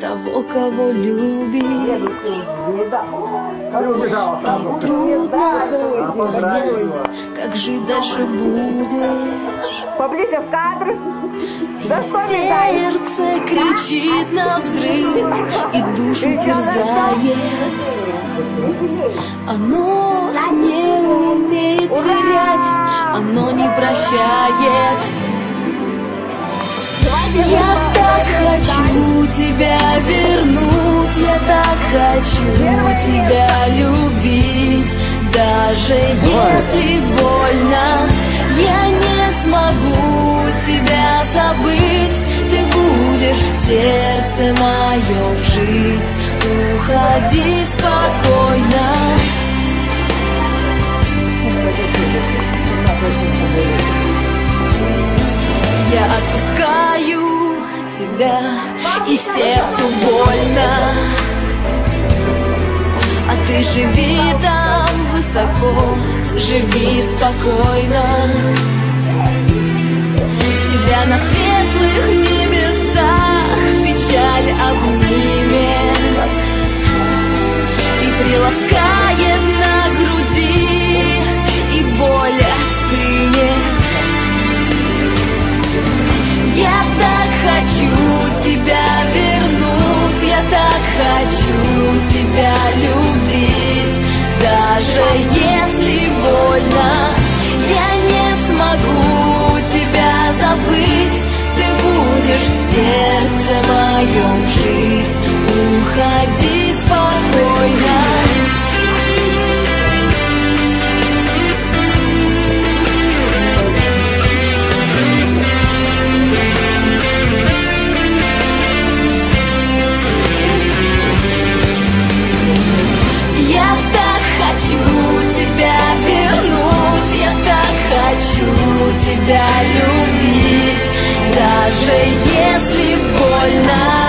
того, кого любишь. И трудно понять, как жить дальше будешь. Поближе в кадр. Сердце кричит на взрыв и душу терзает. Оно не умеет терять, оно не прощает. Я хочу тебя вернуть, я так хочу тебя любить, даже если больно, я не смогу тебя забыть, ты будешь в сердце моем жить, уходи. И сердцу больно. А ты живи там высоко, живи спокойно. Тебя на светлых хочу тебя любить, даже если больно, я не смогу тебя забыть, ты будешь в сердце моем жить, уходи тебя любить, даже если больно,